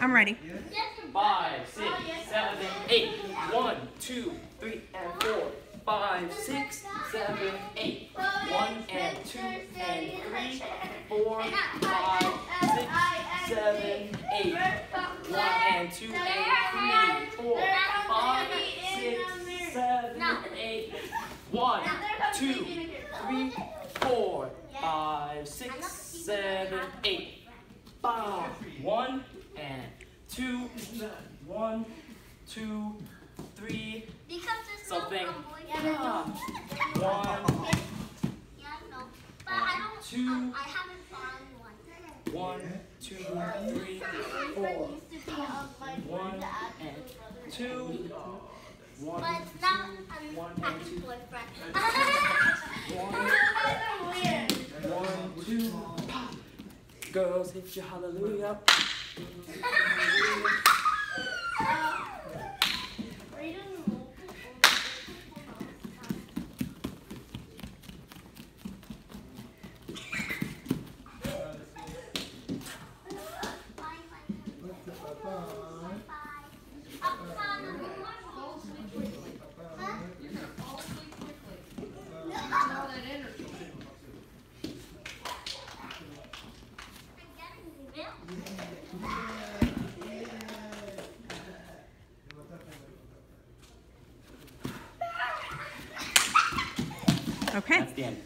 I'm ready. Five, six, seven, eight. One, two, three, and four. Five, six, seven, eight. One and two and three, four, five, six, seven, eight. One and two and three, four, five, six, seven, eight. One, two, three, four, five, six, seven, eight. Five, one and two, one, two, three, something. Yeah. One, two, I haven't found one. one, two, three, four, one and two, one, But now two, I'm one at and his two, boyfriend. one, one, two, pop. Girls, hit your hallelujah. Okay. That's the end.